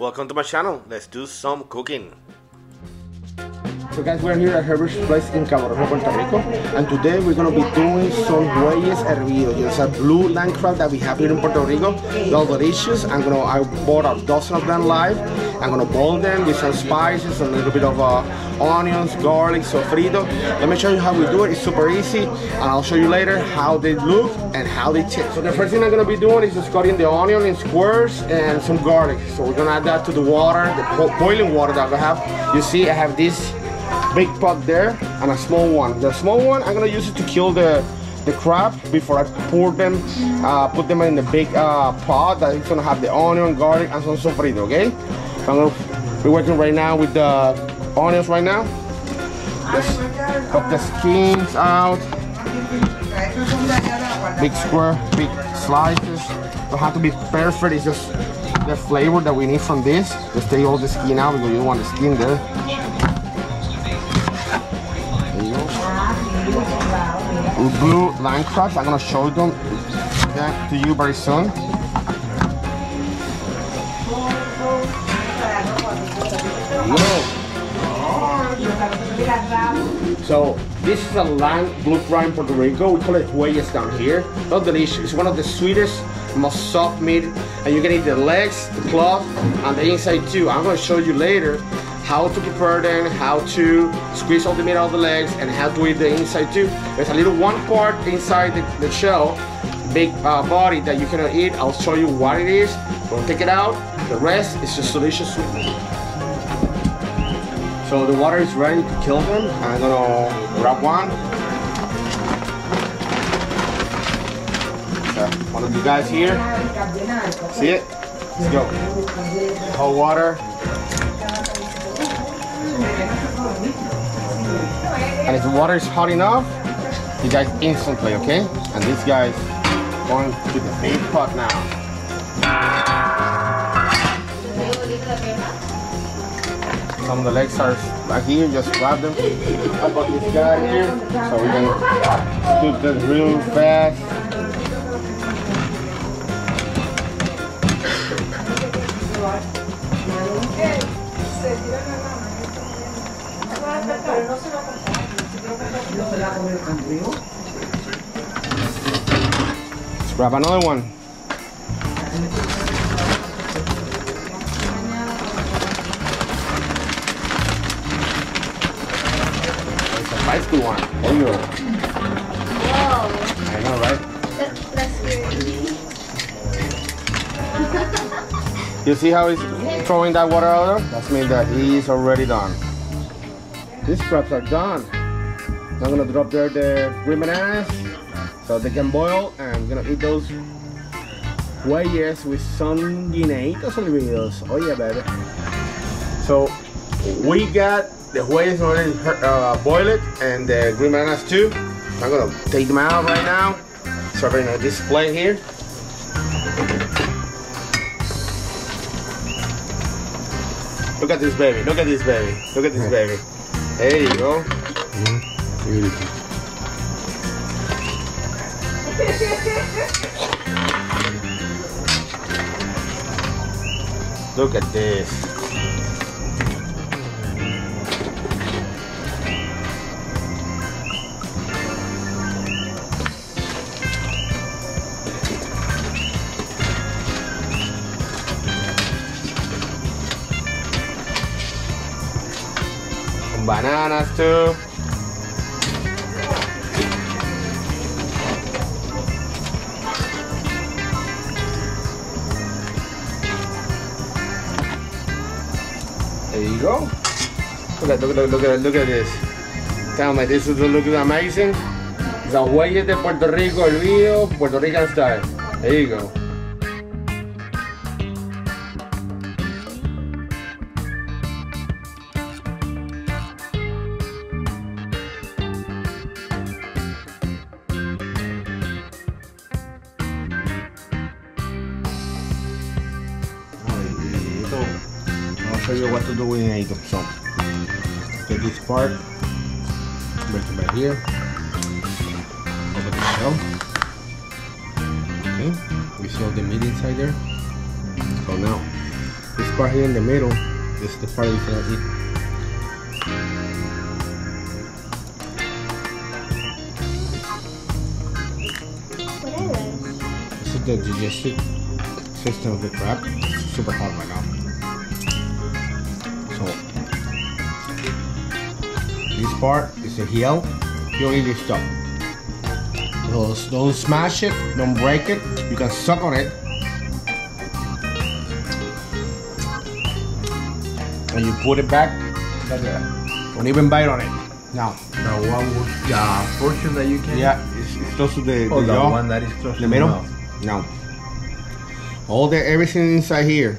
Welcome to my channel. Let's do some cooking. So guys, we're here at Herbert's Place in Cabo Rojo, Puerto Rico, and today we're gonna be doing some jueyes hervidos. It's a blue land crab that we have here in Puerto Rico. They're delicious. I'm gonna I bought a dozen of them live. I'm gonna boil them with some spices, a little bit of uh, onions, garlic, sofrito. Let me show you how we do it. It's super easy, and I'll show you later how they look and how they taste. So the first thing I'm gonna be doing is just cutting the onion in squares and some garlic. So we're gonna add that to the water, the boiling water that I have. You see, I have this big pot there and a small one. The small one I'm gonna use it to kill the the crab before I pour them, uh, put them in the big uh, pot that is gonna have the onion, garlic, and some sofrito. Okay, I'm gonna be working right now with the onions right now. Just cut the skins out. Big square, big slices. Don't have to be perfect. It's just the flavor that we need from this. Just take all the skin out because you don't want the skin there. Blue line crabs. I'm gonna show them that to you very soon. So this is a land blue crab in Puerto Rico. We call it jueyes down here. Not delicious. It's one of the sweetest, most soft meat, and you can eat the legs, the cloth, and the inside too. I'm gonna show you later how to prepare them, how to squeeze all the meat out of the legs, and how to eat the inside too. There's a little one part inside the, the shell, big uh, body that you cannot eat. I'll show you what it is. Don't take it out. The rest is just delicious So the water is ready to kill them. I'm gonna grab one. So one of you guys here. See it? Let's go. Hot water. And if the water is hot enough, you guys instantly, okay? And this guy is going to the big pot now. Some of the legs are back here, just grab them. How about this guy here? So we can do this real fast. Let's grab another one. It's a feisty one. You go. Wow. I know, right? That, that's weird. You see how he's throwing that water out there? That means that he's already done. These crabs are done. I'm gonna drop there the green bananas so they can boil and I'm gonna eat those jueyes with some guineitos olvidos. Oh yeah, baby. So we got the jueyes already uh, boiled and the green bananas too. I'm gonna take them out right now. Now this plate here. Look at this baby. Look at this baby. Look at this baby. There you go. Beautiful. Look at this. Bananas too. There you go. Look at look at look at look at this. Tell me this is looking amazing. The huellas de Puerto Rico, el video, Puerto Rican style. There you go. Show you what to do with it. So, get this part, bring it back here, over the shell. Okay, we saw the meat inside there. So now, This part here in the middle, this is the part you can eat. This is the digestive system of the crab. It's super hot right now. This part is the heel. You don't eat this stuff. Don't, don't smash it, don't break it. You can suck on it. And you put it back. That's it. Don't even bite on it. Now, Now, what was the portion that you can? yeah, it's, it's close to the, Oh, the the jaw. one that is close the to middle? the. No. All the everything inside here.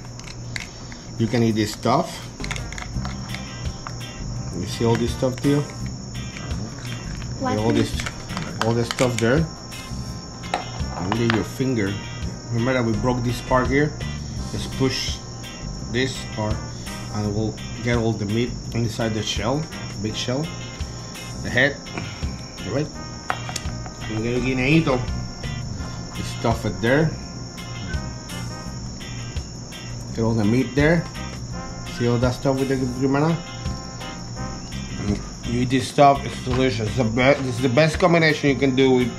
You can eat this stuff. You see all this stuff there? All this all this stuff there. And then your finger. Remember that we broke this part here? Just push this part and we'll get all the meat inside the shell, big shell. The head. Alright? We're gonna ginaito. You stuff it there. Get all the meat there. See all that stuff with the grimana? You eat this stuff, it's delicious. It's the best, this is the best combination you can do with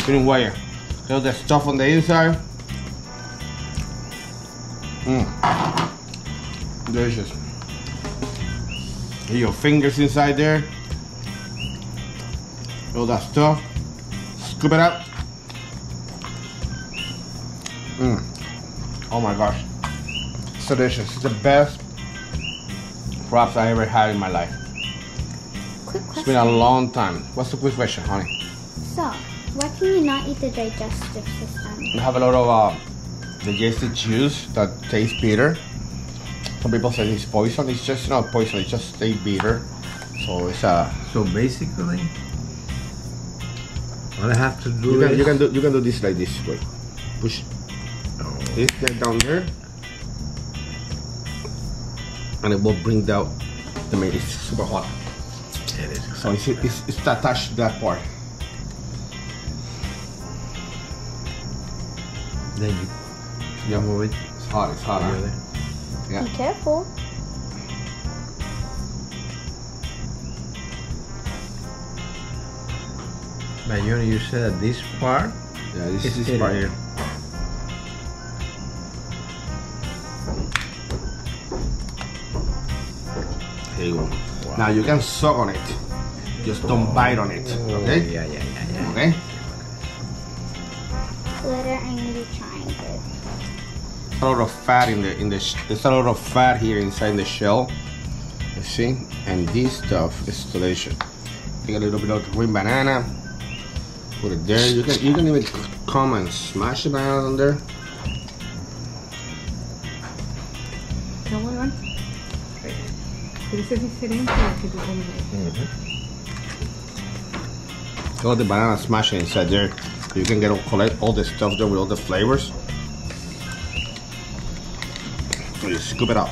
chicken wire. All that stuff on the inside. Mmm. Delicious. Get your fingers inside there. All that stuff. Scoop it up. Mmm. Oh my gosh. It's delicious. It's the best props I ever had in my life. Quick It's been a long time. What's the quick question, honey? So, why can you not eat the digestive system? We have a lot of uh, digestive juice that tastes bitter. Some people say it's poison. It's just not poison. It just tastes bitter. So it's uh, So basically, what I have to do you can is you can do you can do this like this. way. push Oh, this thing down there, and it will bring down the meat. It's super hot. It is. So it's it's, it's attached to that part. Then you you move it It's hot. It's hot. the Huh? Yeah. Be careful. But you you said that this part. Yeah, this is this part here. Here you go. Now you can suck on it. Just don't oh. bite on it. Oh, Okay? yeah, yeah, yeah, yeah. Okay? Glitter, I'm gonna be trying this. A lot of fat in the in the there's a lot of fat here inside the shell. You see? And this stuff is delicious. Take a little bit of green banana. Put it there. You can you can even come and smash the banana on there. Pero eso es diferente a lo que tú comes. All the banana smash it inside there. You can get all, collect all the stuff there with all the flavors. So you scoop it up.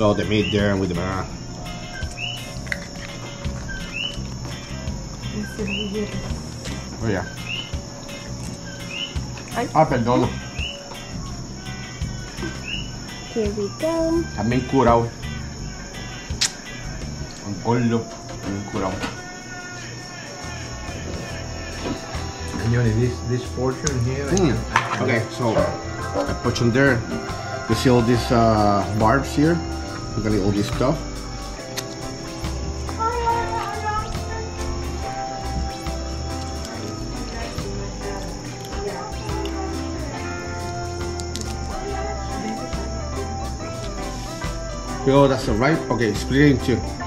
All the meat there with the banana. Oh yeah. Ay. Ah, perdón. Here we go. También curado. Un gordo. También curado. And Johnny, this this portion here. Mm. can- I can- Okay, so I put on there. You see all these uh, barbs here? You can eat all this stuff. Oh, that's all right. Okay, split it in two.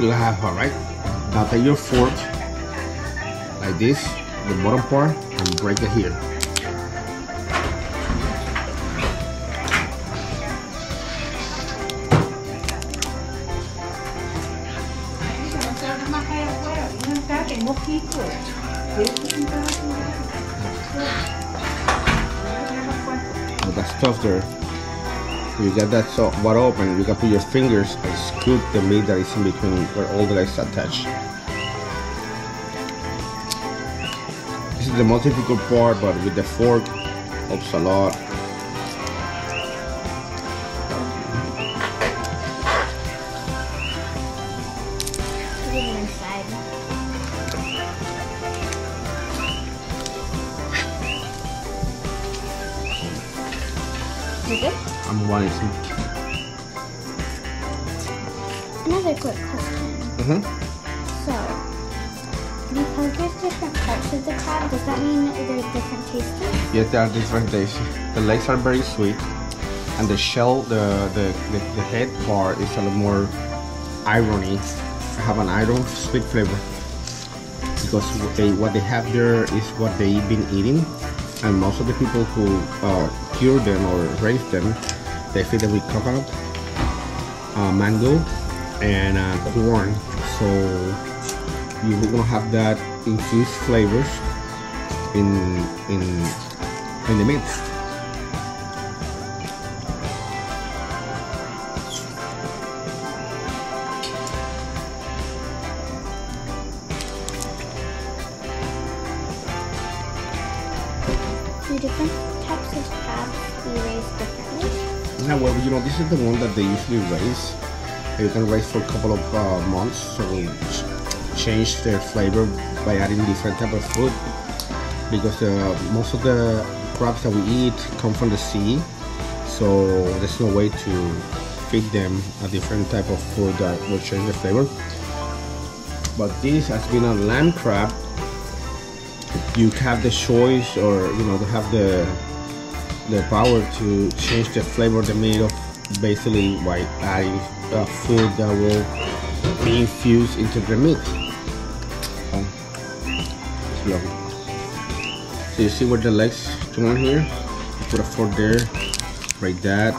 You have all right. Now take your fork like this, the bottom part, and break it here. Pico. With there. You get that so wide open, you can put your fingers and scoop the meat that is in between where all the legs attach. This is the most difficult part, but with the fork, helps a lot. Put it inside. You good? I'm wanting some. Another quick question. Mm-hmm. So, because there's different parts of the crab, does that mean that there's different tastes? Yes, there are different tastes. The legs are very sweet, and the shell, the the, the, the head part is a little more irony. Have an iron sweet flavor because what they what they have there is what they've been eating, and most of the people who uh, cure them or raise them, they feed them with coconut, uh, mango, and uh, corn. So you're gonna have that infused flavors in in in the meat. Is the one that they usually raise. You can raise for a couple of uh, months, so ch- change their flavor by adding different type of food. Because uh, most of the crabs that we eat come from the sea, so there's no way to feed them a different type of food that will change the flavor. But this has been a land crab. You have the choice, or you know, to have the the power to change the flavor the meat of basically by adding uh, food that will be infused into the meat. Um, it's lovely. So you see where the legs join here? Put a fork there, right that,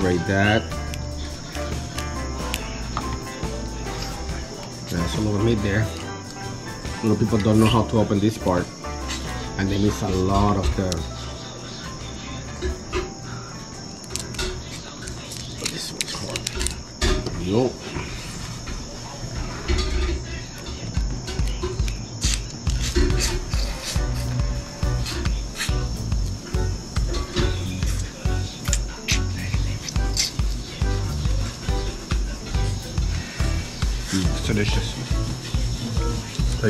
right that. There's a lot of meat there. A lot of people don't know how to open this part and they miss a lot of the Go. Mm, delicious. So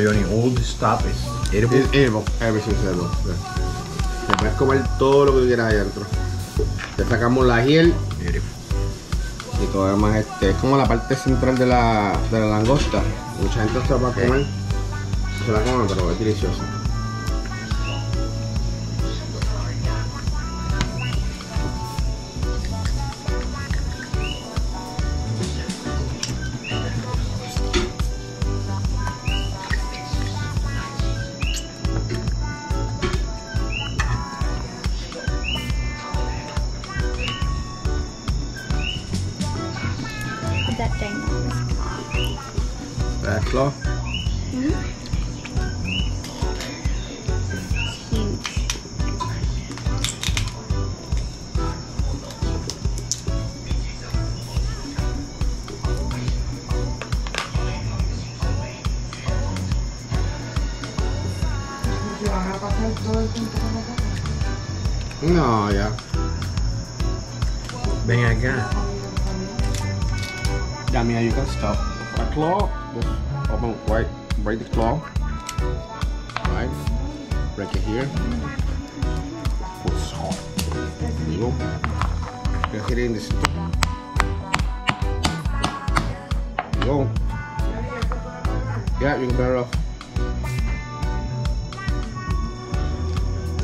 this stuff is edible. Es edible, everything's edible. yeah. Te puedes comer todo lo que quieras ahí adentro. Te sacamos la hiel todo demás. Este, es como la parte central de la, de la langosta. Mucha gente se la va a comer. Se la come, pero es delicioso. Ginormous That claw. huge. No, ya. Ven acá. Yeah, Mia, you can stop. A claw, just open right, break the claw. Right, break it here. It hard. There you go. You hit it in center. There you go. Yeah, you can better off.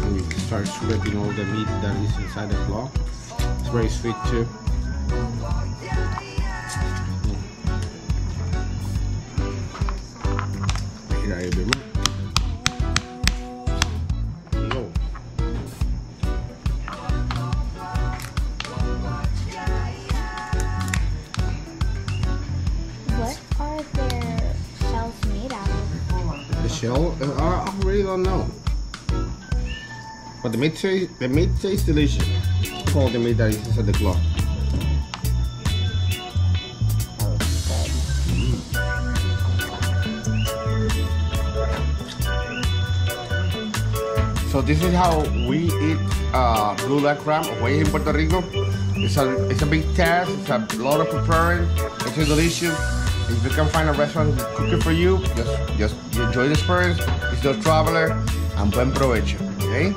And you can start scraping all the meat that is inside the claw. It's very sweet too. Here I. Yo. What are their shells made out of? The shell, uh, I really don't know. But the meat tastes, the meat tastes delicious. All the meat that is inside the claw. So this is how we eat uh, blue leg crab away in Puerto Rico. It's a it's a big task. It's a lot of preparing. It's delicious. If you can find a restaurant to cook it for you, just just enjoy the experience. It's your traveler and buen provecho. Okay.